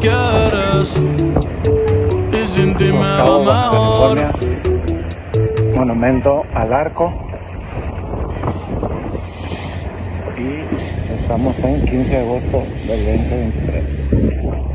quieres. Y sin ti me va mejor. Monumento al Arco. Y estamos en 15 de agosto del 2023.